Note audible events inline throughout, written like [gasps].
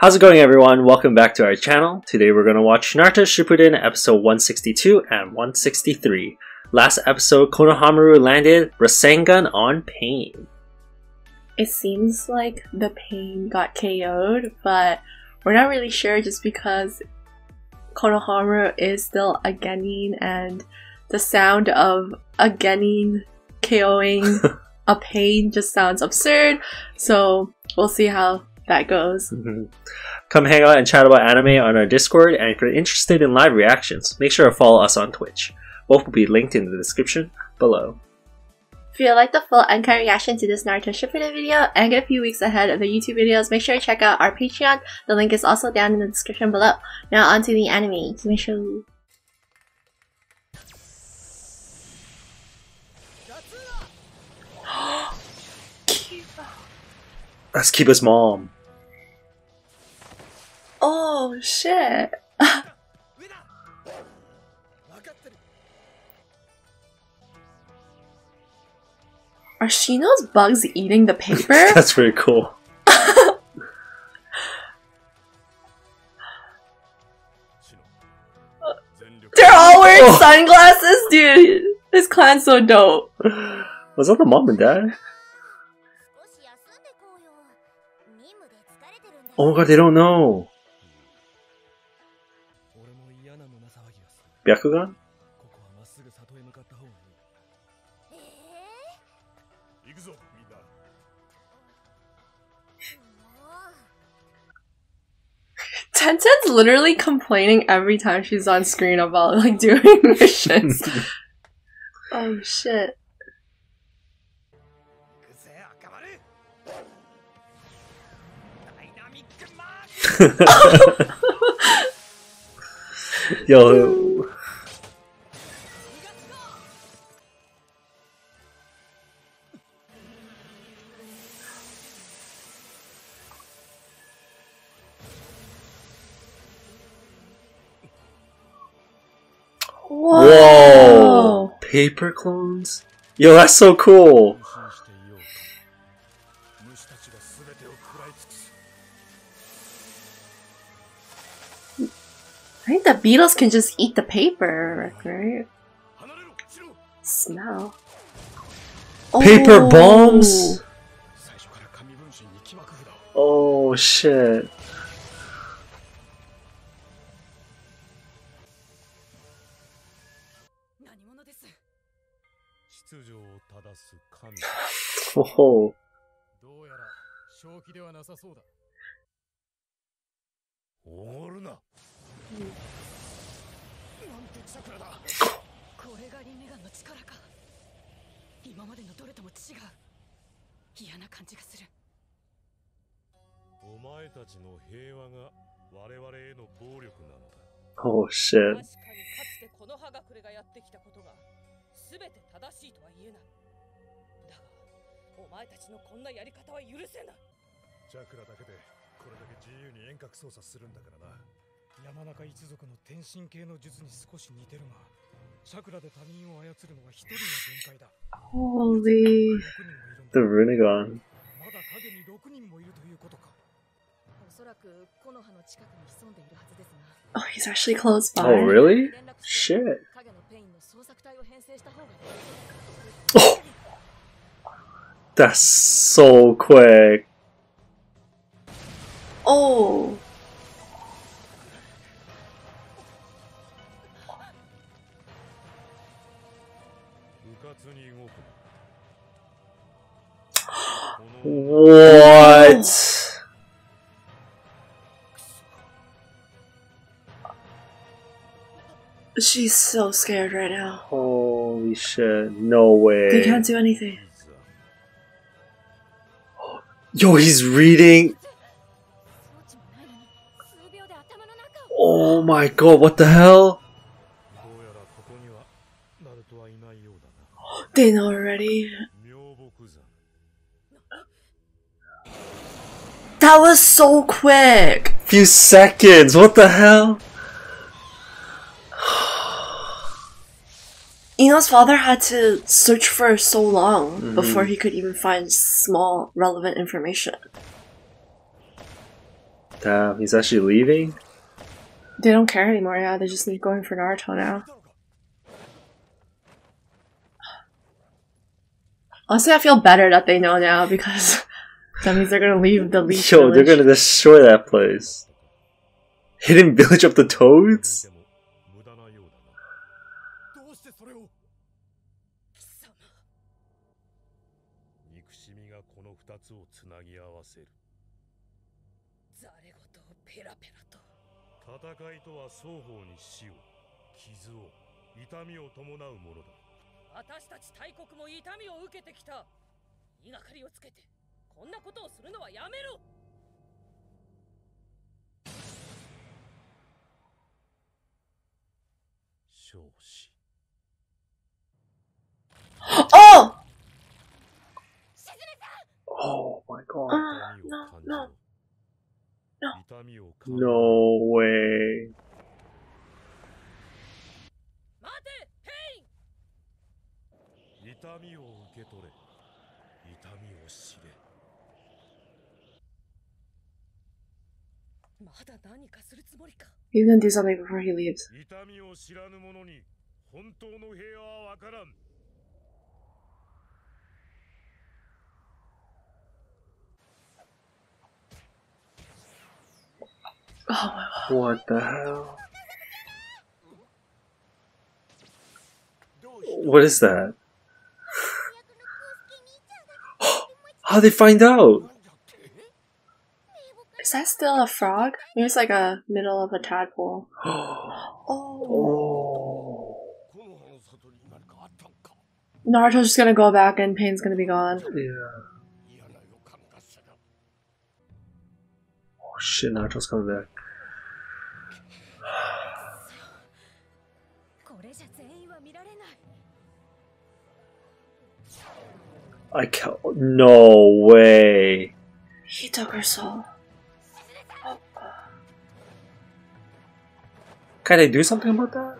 How's it going everyone? Welcome back to our channel. Today we're going to watch Naruto Shippuden episode 162 and 163. Last episode, Konohamaru landed Rasengan on Pain. It seems like the Pain got KO'd, but we're not really sure just because Konohamaru is still a Genin and the sound of a Genin KOing [laughs] a Pain just sounds absurd. So we'll see how that goes. Mm-hmm. Come hang out and chat about anime on our Discord, and if you're interested in live reactions, make sure to follow us on Twitch. Both will be linked in the description below. If you like the full uncut reaction to this Naruto Shippuden video and get a few weeks ahead of the YouTube videos, make sure to check out our Patreon. The link is also down in the description below. Now onto the anime. Kimisho. That's Kiba's mom. Oh shit. [laughs] Are Shino's bugs eating the paper? [laughs] That's very cool. [laughs] They're all wearing oh. sunglasses, dude. This clan's so dope. Was that the mom and dad? Oh my god, they don't know. Tenten's literally complaining every time she's on screen about like [laughs] doing missions. [laughs] oh shit. Yo, Paper clones? Yo, that's so cool! I think the beetles can just eat the paper, right? Smell. Paper oh. bombs? Oh, oh shit. す神 Oh. どうやら正気ではなさそうだ。おごるな。なんて桜だ。これがリンネガンの力か。今までのどれとも違う。嫌な感じがする。お前たちの平和が我々への暴力なのだ。Oh shit. 確かにかつてこの葉隠れがやってきたことが全て正しいとは言えな。いだがお前たちのこんなやり方は許せないチャクラだけでこれだけ自由に遠隔操作するんだからな山中一族の天神系の術に少し似てるがチャクラで他人を操るのは一人の限界だ Holy. 6人もいるん The だ Renegon. まだ影に6人もいるということかおそらく木の葉の近くに潜んでいるはずですが Oh, he's actually close by. Oh really? 連絡して Shit. 影のペインの捜索隊を編成した方がいい Oh. That's so quick. Oh. what? She's so scared right now. Holy shit, no way. They can't do anything. Yo, he's reading. Oh my god, what the hell? [gasps] They know already. That was so quick! Few seconds, what the hell? Ino's father had to search for so long mm-hmm. before he could even find small relevant information. Damn, he's actually leaving? They don't care anymore, yeah. They just need going for Naruto now. Honestly, I feel better that they know now because [laughs] that means they're gonna leave the leech Yo, they're gonna destroy that place. Hidden village of the toads? 双方に死を傷を痛みを伴うものだ私たち大国も痛みを受けてきた言いがかりをつけてこんなことをするのはやめろ少子 Oh! Oh my god. Uh, 痛みを no, 感 no. じ no. ろ痛みを感じろ No way. 痛みを受け取れ痛みを知れまだ何かするつもりか He's gonna do something before he leaves. 痛みを知らぬ者に本当の平和はわからん Oh my god. What the hell? What is that? How they find out? [laughs] Is that still a frog? Maybe it's like a middle of a tadpole. [gasps] oh. Naruto's just gonna go back and Pain's gonna be gone. Oh, yeah. Oh shit, Naruto's coming back. I can't. No way. He took her soul. Oh, Can I do something about that?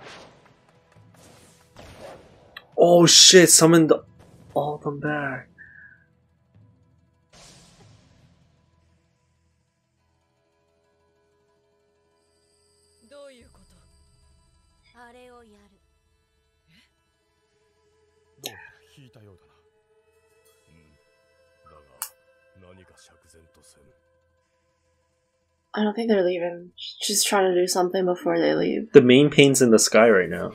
Oh shit, summoned all of them back. I don't think they're leaving. She's trying to do something before they leave. The main pain's in the sky right now.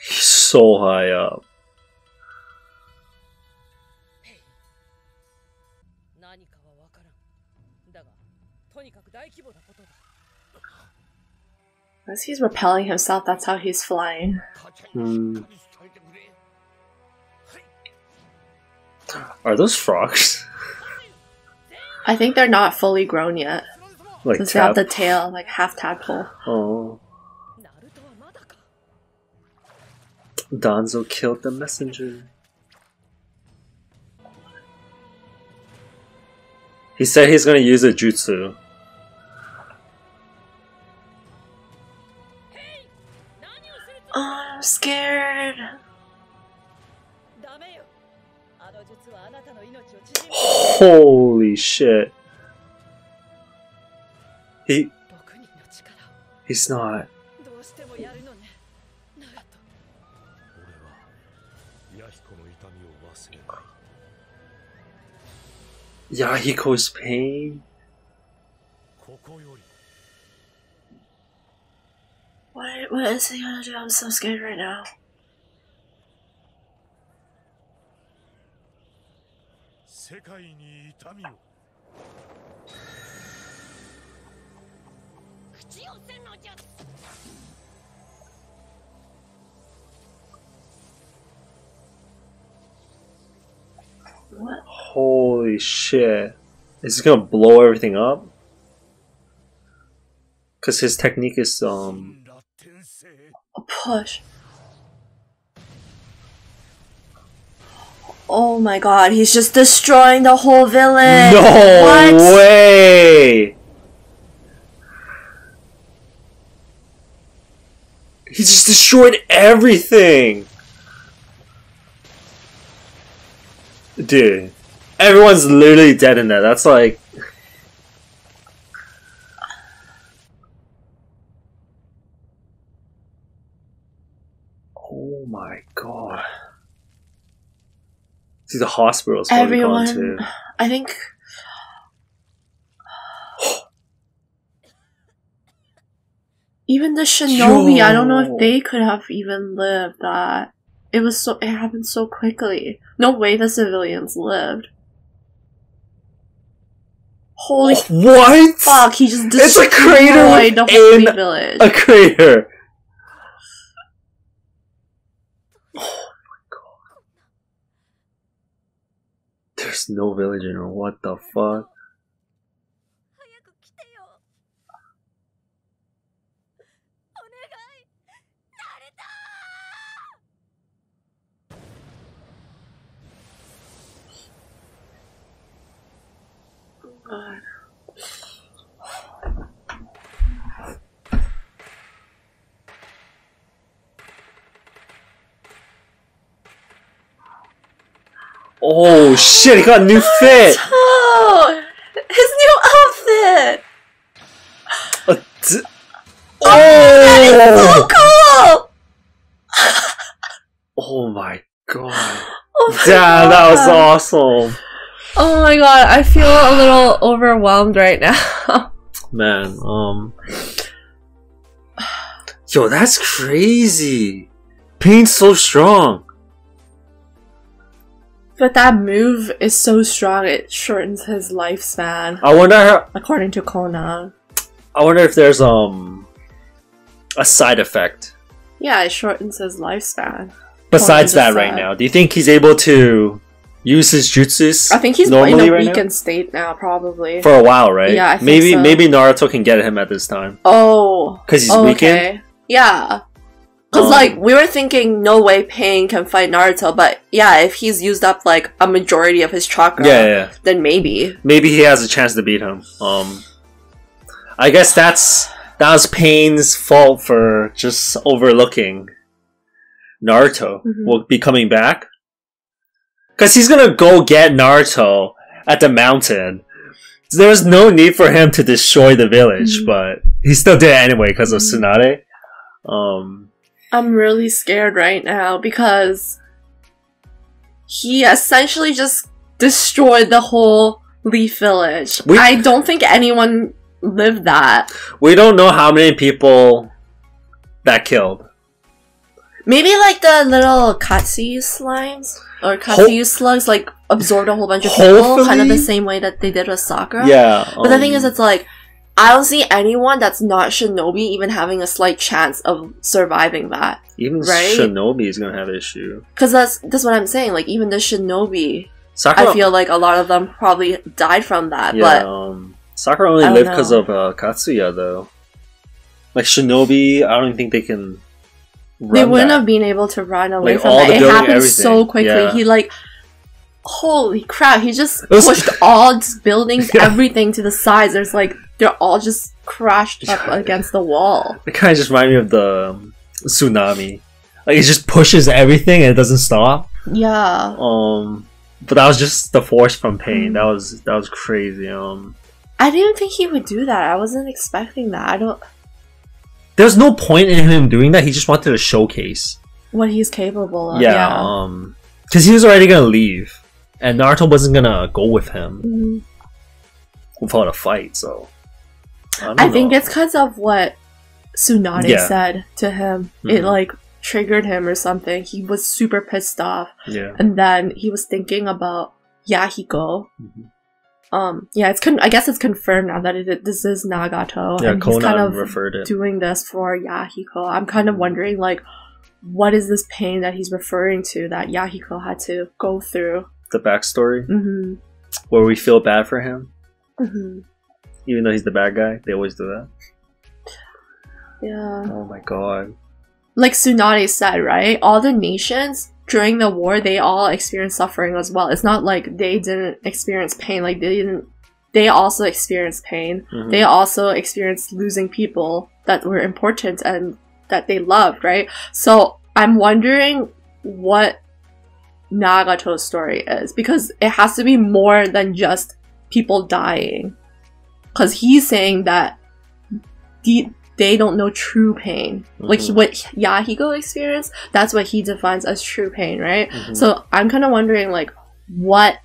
He's so high up. As he's repelling himself, that's how he's flying. Hmm. Are those frogs? I think they're not fully grown yet. Like tab- they have the tail, like half tadpole. Oh. Danzo killed the messenger. He said he's gonna use a jutsu. Oh, I'm scared. Holy shit. He. He's not. Yahiko's pain? What, what is he gonna do? I'm so scared right now. 世界に痛みを口をせんのじゃ What? Holy shit. Is he gonna blow everything up? Cause his technique is um 羅天性 A push. Oh my god, he's just destroying the whole village. No what? way. He just destroyed everything. Dude, everyone's literally dead in there. That's like See, the hospital's probably Everyone, gone too. I think. [gasps] Even the shinobi, I don't know if they could have even lived that. It was so. It happened so quickly. No way the civilians lived. Holy [gasps] What? fuck! He just destroyed It's a crater the whole in village. A crater. Oh my god. There's no village, and What the fuck? Oh, God. Oh shit, he got a new [laughs] fit! Oh, his new outfit. A d- So oh! cool. oh my god. Oh my Damn, that was awesome. Oh my god, I feel a little overwhelmed right now. [laughs] Man, um. [sighs] Yo, that's crazy. Pain's so strong. But that move is so strong, it shortens his lifespan, I wonder how, according to Konan. I wonder if there's um a side effect Yeah, it shortens his lifespan. besides that right now. Do you think he's able to use his jutsus? I think he's in normally a right now? weakened state now, probably. for a while, right? Yeah, I think maybe so. maybe Naruto can get him at this time oh. because he's Oh, weakened. Yeah. Because, Um, like, we were thinking no way Pain can fight Naruto, but yeah, if he's used up, like, a majority of his chakra, Yeah, yeah, then maybe. Maybe he has a chance to beat him. Um, I guess that's that was Pain's fault for just overlooking Naruto Mhm. will be coming back because he's gonna go get Naruto at the mountain. There was no need for him to destroy the village, Mhm. but he still did it anyway because of Mhm. Tsunade. Um, I'm really scared right now because he essentially just destroyed the whole Leaf Village. We- I don't think anyone lived that. we don't know how many people that killed. Maybe like the little Katsu slimes or Katsu slugs like absorbed a whole bunch of people, kind of the same way that they did with Sakura. Yeah, But the thing is, um, it's like I don't see anyone that's not Shinobi even having a slight chance of surviving that. even right? Shinobi is gonna have issue. Because that's that's what I'm saying. Like even the Shinobi, Sakura, I feel like a lot of them probably died from that. yeah, But um, Sakura only lived because of uh, Katsuyu though. Like Shinobi, I don't even think they can. they wouldn't that. have been able to run away Like, from all that. It happened so quickly. Yeah. He like, holy crap! He just [laughs] pushed all these buildings, [laughs] Yeah. everything to the sides. There's like they're all just crashed up against the wall. It kind of just reminds me of the tsunami. Like it just pushes everything and it doesn't stop. Yeah. Um, but that was just the force from pain. Mm. That was that was crazy. Um, I didn't think he would do that. I wasn't expecting that. I don't there's no point in him doing that. He just wanted to showcase. what he's capable of. yeah, Yeah. um because he was already gonna leave and naruto wasn't gonna go with him Mhm. without a fight so i, I think it's because of what Tsunade Yeah. said to him. It Mhm. like triggered him or something. He was super pissed off, yeah and then he was thinking about Yahiko. Mhm. Um, yeah, it's con- I guess it's confirmed now that it, this is Nagato, yeah and he's kind of referred it doing this for Yahiko. I'm kind of wondering like. What is this pain that he's referring to that Yahiko had to go through? the backstory hmm where we feel bad for him hmm even though he's the bad guy they always do that Yeah. oh my god like Tsunade said, right? All the nations during the war, they all experienced suffering as well. It's not like they didn't experience pain. Like they didn't. They also experienced pain. Mhm. They also experienced losing people that were important and that they loved, right? So I'm wondering what Nagato's story is because it has to be more than just people dying. Because he's saying that the, they don't know true pain. Like Mhm. what Yahiko experienced, that's what he defines as true pain, right? Mhm. So I'm kind of wondering, like, what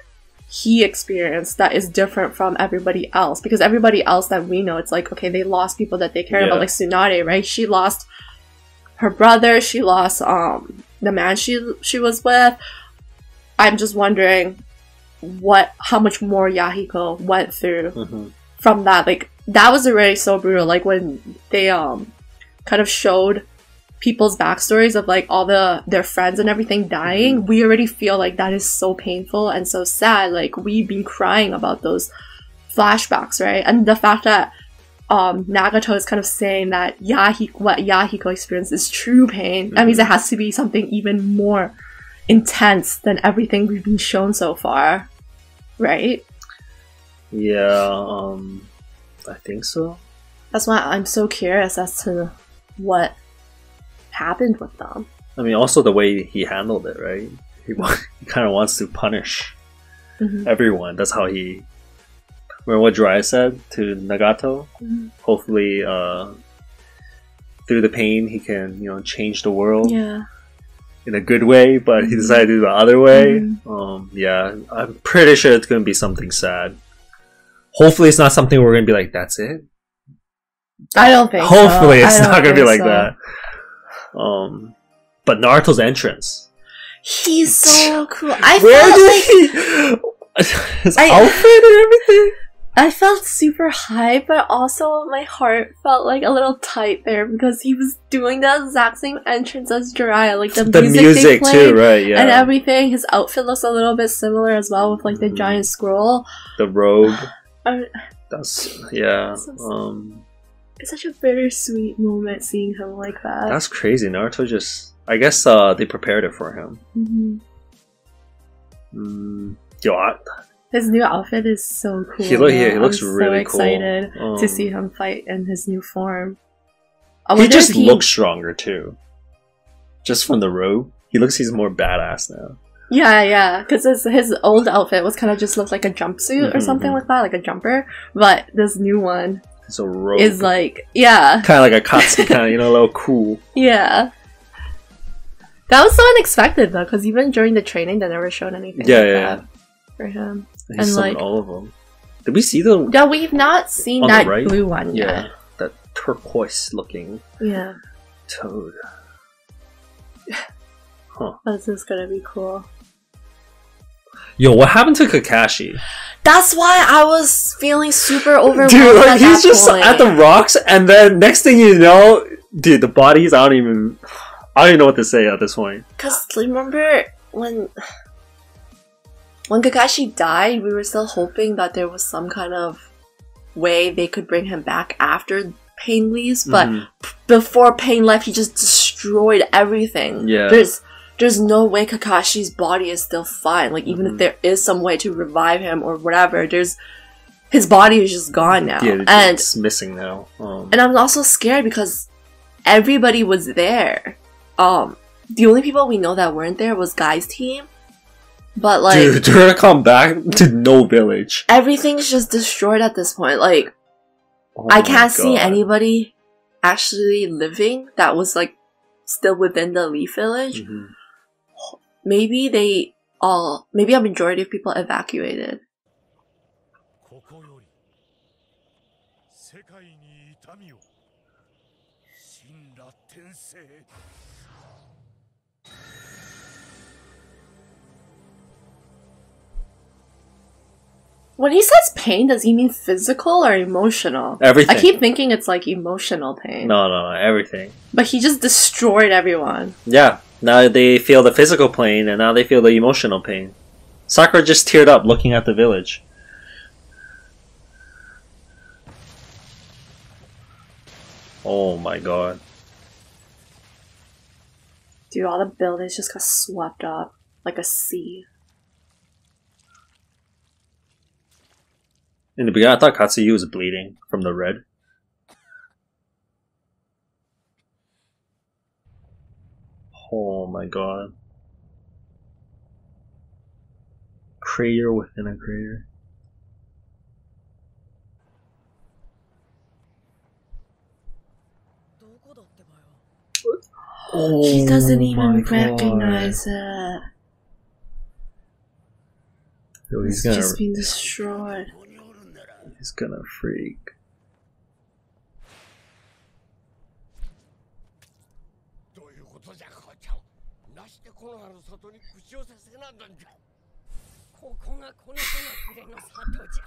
he experienced that is different from everybody else because everybody else that we know it's like okay they lost people that they cared Yeah. about like Tsunade right she lost her brother she lost um the man she she was with I'm just wondering what how much more Yahiko went through Mhm. From that like that was already so brutal like when they um kind of showed people's backstories of like all the their friends and everything dying we already feel like that is so painful and so sad like we've been crying about those flashbacks right? And the fact that um Nagato is kind of saying that Yahiko what Yahiko experienced is true pain that means it has to be something even more intense than everything we've been shown so far right Yeah, um, I think so. That's why I'm so curious as to what happened with them. I mean, also the way he handled it, right? He, [laughs] he kind of wants to punish Mhm. everyone. That's how he. Remember what Dry said to Nagato? Mhm. Hopefully, uh, through the pain, he can you know change the world Yeah. in a good way. But he Mhm. decided to do the other way. Mhm. Um, yeah, I'm pretty sure it's gonna be something sad. Hopefully, it's not something we're gonna be like, "That's it." I don't think. Hopefully, I it's don't gonna be like so. that. Um, but Naruto's entrance. He's so cool. I Where felt like he? [laughs] His I- outfit and everything. I felt super high, but also my heart felt like a little tight there because he was doing the exact same entrance as Jiraiya, like the, The music, music, they played too, right? Yeah. and everything. His outfit looks a little bit similar as well with like the Mhm. giant scroll. the robe. I- That's yeah. So- Um, It's such a bittersweet moment seeing him like that. that's crazy. Naruto just. I guess uh, they prepared it for him. Mhm. Mm, yo, I, His new outfit is so cool. he look. Yeah, he looks I'm really so cool. excited Um, to see him fight in his new form. He just he- looks stronger too. Just from the robe, he looks. He's more badass now. Yeah, yeah, because his his old outfit was kind of just looked like a jumpsuit or Mhm, something mhm. like that, like a jumper. But this new one It's a robe. is like, yeah, kind of like a Katsuki, [laughs] kind of you know, a little cool. yeah. That was so unexpected though, because even during the training, they never showed anything. Yeah, like yeah, for him. And, like- all of them. Did we see the? Yeah, we've not seen that right? blue one Yeah, yet. that turquoise looking Yeah, toad. [laughs] Huh. This is gonna be cool. Yo, what happened to Kakashi? That's why I was feeling super overwhelmed. Dude, like he's just point. at the rocks, and then next thing you know, dude, the bodies. I don't even. I don't even know what to say at this point. Cause remember when when Kakashi died, we were still hoping that there was some kind of way they could bring him back after Pain leaves, but Mhm. before Pain left, he just destroyed everything. Yeah. There's there's no way Kakashi's body is still fine. Like even Mhm. if there is some way to revive him or whatever, there's his body is just gone now. yeah, it's, and it's missing now. Um, and I'm also scared because everybody was there. Um, the only people we know that weren't there was Guy's team. But like dude, [laughs] they're gonna come back to no village. everything's just destroyed at this point. Like Oh I can't see anybody actually living that was like still within the Leaf Village. Mhm maybe they all, maybe a majority of people evacuated. When he says pain, does he mean physical or emotional? Everything. I keep thinking it's like emotional pain. No, no, no everything. But he just destroyed everyone. Yeah, now they feel the physical pain, and now they feel the emotional pain. Sakura just teared up looking at the village. Oh my god. Dude, all the buildings just got swept up like a sea. In the beginning, I thought Katsuyu was bleeding from the red. Oh my god. Crater within a crater. Oh he doesn't even recognize it. Yo, he's, just been destroyed. He's gonna freak. ことじゃ母ちゃんなしてこの葉の里に口をさせなんだんじゃここがこの花くれの里じゃ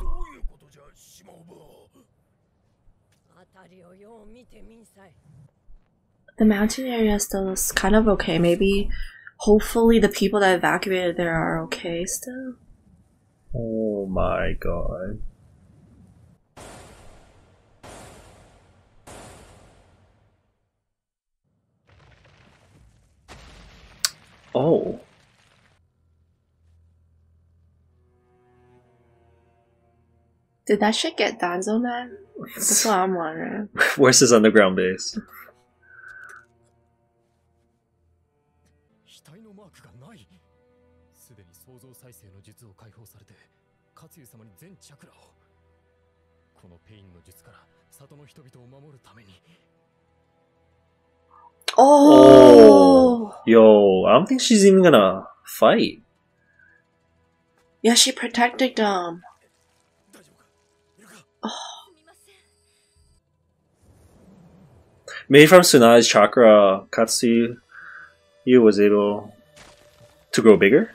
どういうことじゃ島おば辺りをよう見てみんさい The mountain area still is kind of okay. Maybe, hopefully, the people that evacuated there are okay still. Oh my god. Did that shit get Danzo mad? That's what I'm wondering. Where's his underground base? Oh. oh! Yo, I don't think she's even gonna fight. Yeah, she protected them. Maybe from Tsunade's chakra, Katsuyu was able to grow bigger?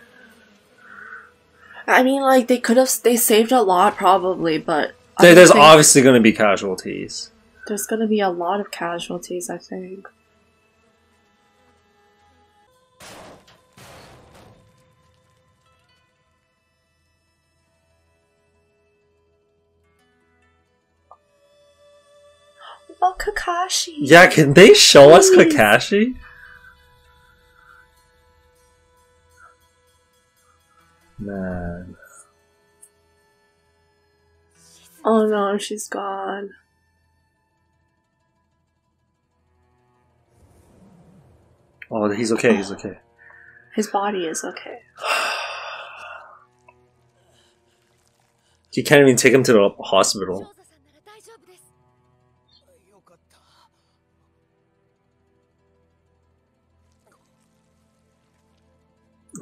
I mean, like, they could have, they saved a lot probably, but. There- There's obviously gonna be casualties. There's gonna be a lot of casualties, I think. Oh, Kakashi! Yeah, can they show us Kakashi? Man. Oh no, she's gone. Oh, he's okay, he's okay. His body is okay. [sighs] He can't even take him to the hospital.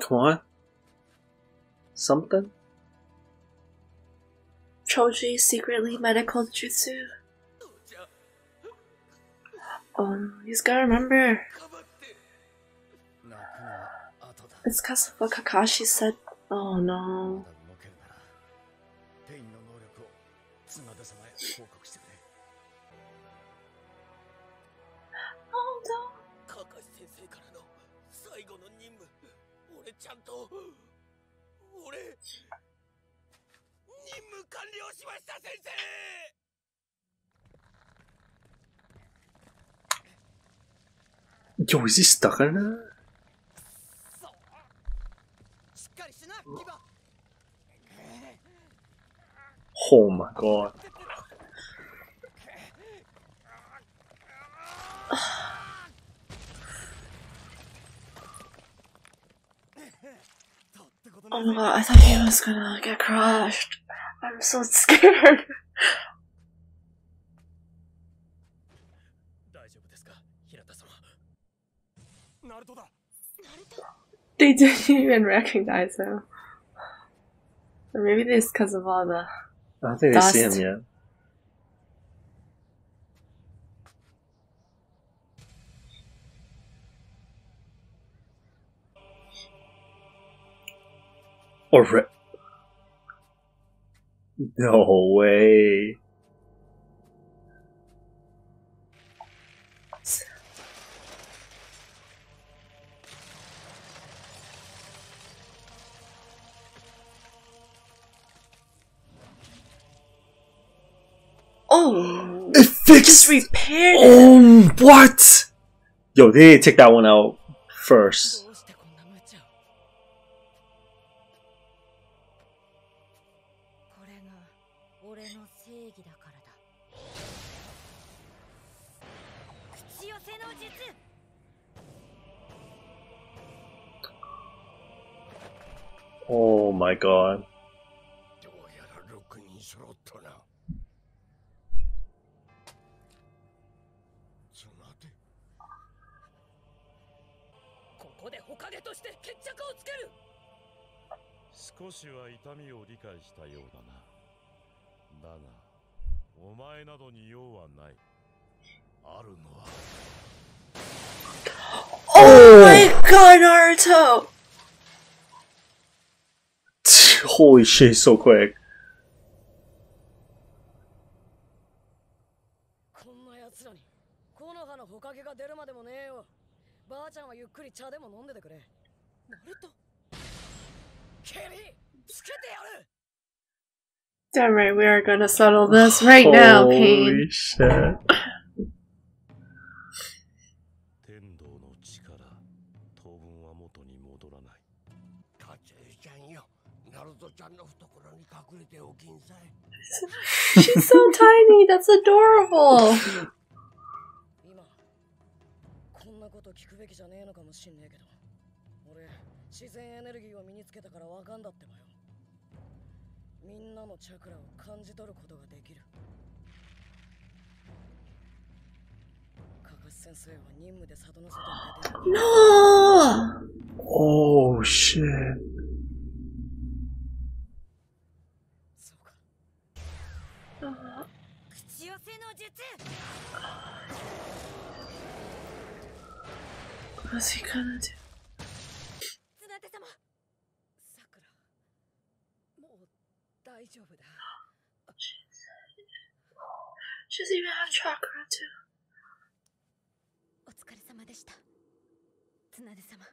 Twan? Something? Choji secretly medical jutsu. Um, he's gotta remember. It's cause of what Kakashi said. Oh no. 完了しました先生 Yo, is he stuck in there? しっかりしなギバ Oh my god. Oh my god, I thought he was gonna get crushed. I'm so scared. [laughs] they didn't even recognize him. Or maybe it's because of all the. I think dust. they see him. Or no way. Oh! It Just fixed. repaired it! Oh, what? Yo, they take that one out first. つける少しは痛みを理解したようだなだがお前などに用はないあるのは Oh my god, Naruto! [laughs] holy shit, so quick. Damn right, we are gonna settle this right holy now, Pain. Holy shit. [laughs] She's so tiny. That's adorable. [gasps] No! Oh shit. what's he gonna do? 綱手様さくらもう大丈夫だ She doesn't even have chakra too. お疲れ様でした綱手様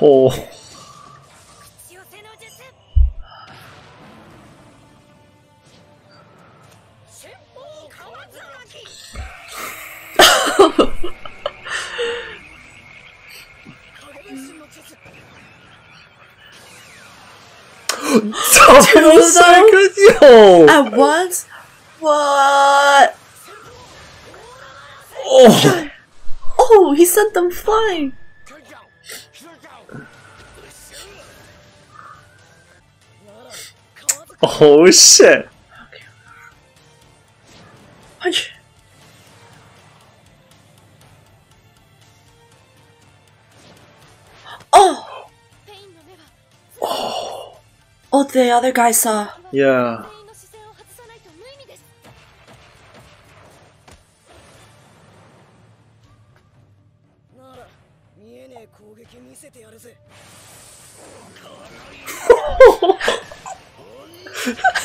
Oh. So good, yo. at once? What? Oh. oh, he sent them flying. Oh shit. Okay. Punch. Oh. Oh, the other guy saw. Yeah.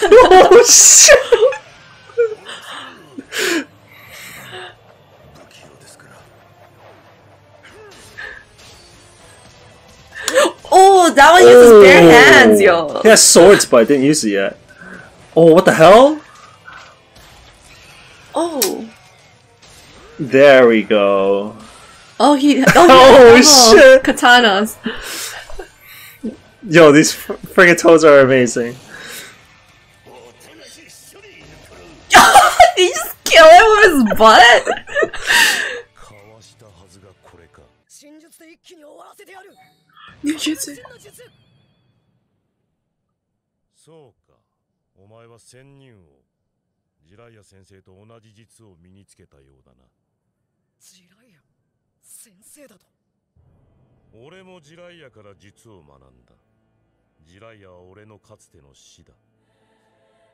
oh [laughs] shit! oh, that one uses he has swords, but I didn't use it yet. Oh, what the hell? Oh. There we go. Oh, he. Oh, [laughs] oh shit! Katanas. Yo, these fr frigatos are amazing. [laughs] he just killed him with his butt. Ninjutsu. そうか。お前は仙人王ジライア先生と同じ術を身につけたようだな。ジライア？先生だと？俺もジライアから術を学んだ。ジライアは俺のかつての師だ。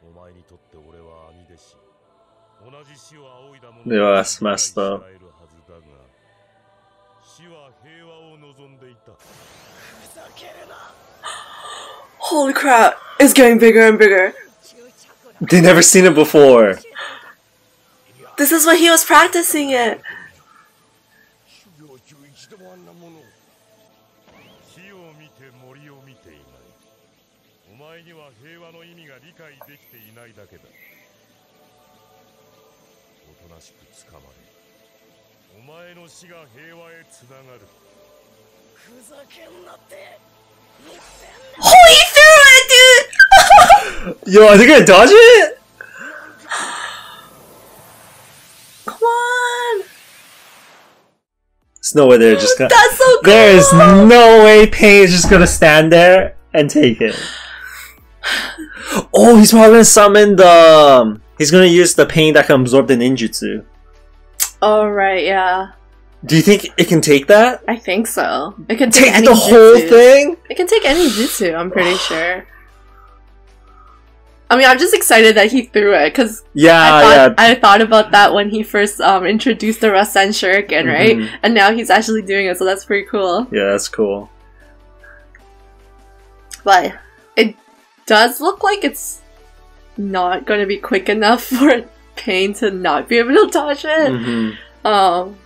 お前にとって俺は兄弟子。同じ死を仰いだ者 Yes, master. 知らえるはずだが死は平和を望んでいた Holy crap. It's getting bigger and bigger. They never seen it before. This is what he was practicing it. Holy through it, dude! Yo, are they gonna dodge it? Come on! There's no way they're just gonna. That's so cool! There is no way Pain is just gonna stand there and take it. Oh, he's probably gonna summon the. Um, he's gonna use the pain that can absorb the ninjutsu. Alright, yeah. Do you think it can take that? I think so. It can take, Take the whole jutsu. thing? It can take any jutsu. I'm pretty [sighs] sure. I mean, I'm just excited that he threw it because Yeah, I thought yeah. I thought about that when he first um introduced the Rasen Shuriken, right? Mhm. And now he's actually doing it, so that's pretty cool. Yeah, that's cool. But it does look like it's not going to be quick enough [laughs] for Pain to not be able to dodge it. hmm Um,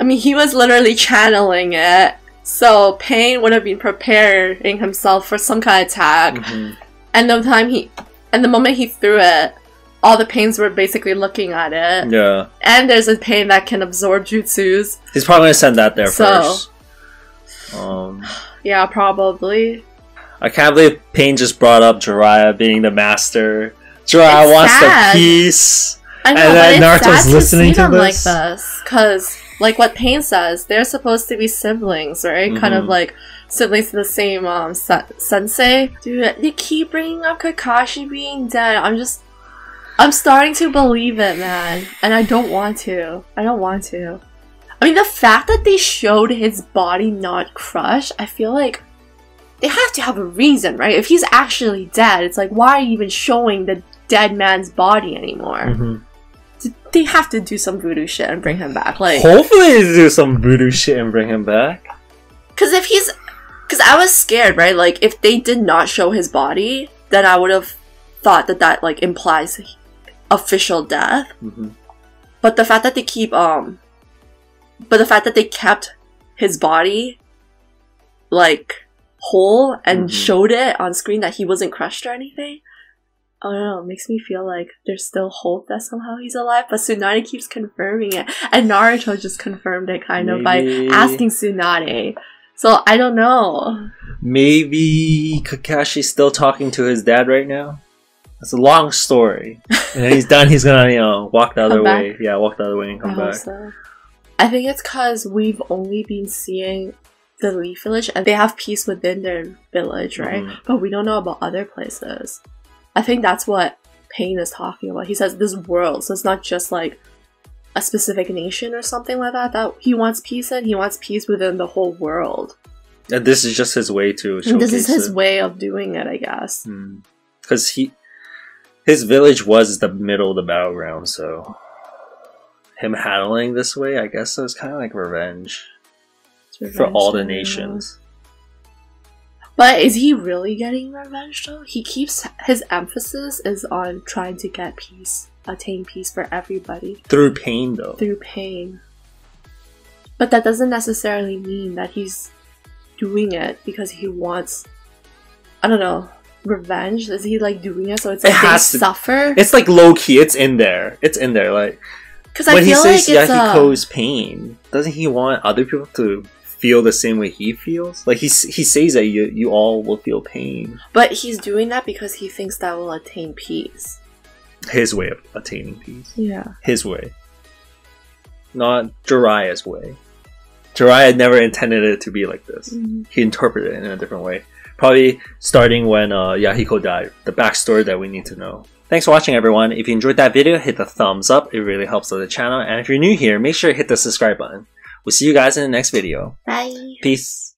I mean, he was literally channeling it, so Pain would have been preparing himself for some kind of attack. hmm And the time he, and the moment he threw it, all the pains were basically looking at it. Yeah. And there's a pain that can absorb jutsus. He's probably gonna send that there So- first. Um, Yeah, probably. I can't believe Pain just brought up Jiraiya being the master. Jiraiya It's wants sad. the peace. I know, And then Naruto's listening to to this? like this, because like what Pain says, they're supposed to be siblings, right? Kind of Mhm. like siblings to the same um se- sensei. Dude, they keep bringing up Kakashi being dead. I'm just, I'm starting to believe it, man, and I don't want to. I don't want to. I mean, the fact that they showed his body not crushed, I feel like they have to have a reason, right? If he's actually dead, it's like why are you even showing the dead man's body anymore? Mhm. They have to do some voodoo shit and bring him back. Like, Hopefully, they do some voodoo shit and bring him back. because if he's, because I was scared, right? Like, if they did not show his body, then I would have thought that that like implies official death. hmm But the fact that they keep, um, but the fact that they kept his body, like, whole and Mhm. showed it on screen that he wasn't crushed or anything. I don't know, it makes me feel like there's still hope that somehow he's alive, but Tsunade keeps confirming it. And Naruto just confirmed it kind of Maybe- by asking Tsunade. So I don't know. Maybe Kakashi's still talking to his dad right now. It's a long story. [laughs] and he's done, he's gonna, you know, walk the other way. Yeah, walk the other way and I come hope back. so. I think it's because we've only been seeing the Leaf Village and they have peace within their village, right? Mhm. But we don't know about other places. I think that's what Pain is talking about. He says this world, so it's not just like a specific nation or something like that. That he wants peace in. He wants peace within the whole world. And this is just his way to this is his it. way of doing it, I guess. Hmm. Because he, his village was the middle of the battleground, so him handling this way, I guess, was kind of like revenge It's for all the revenge, nations. But is he really getting revenge though? He keeps his emphasis is on trying to get peace, attain peace for everybody Through pain, though. through pain. But that doesn't necessarily mean that he's doing it because he wants I don't know, revenge? Is he like doing it so it's It like they to- suffer? It's like low key. It's in there. It's in there. Like Because I when he feel says like uh, Yahiko's pain, doesn't he want other people to feel the same way he feels? Like he he says that you you all will feel pain. but he's doing that because he thinks that will attain peace. His way of attaining peace. Yeah. His way, not Jiraiya's way. Jiraiya never intended it to be like this. He interpreted it in a different way. Probably starting when uh, Yahiko died. The backstory that we need to know. Thanks for watching, everyone. If you enjoyed that video, hit the thumbs up. It really helps out the channel. And if you're new here, make sure to hit the subscribe button. We'll see you guys in the next video. Bye. Peace.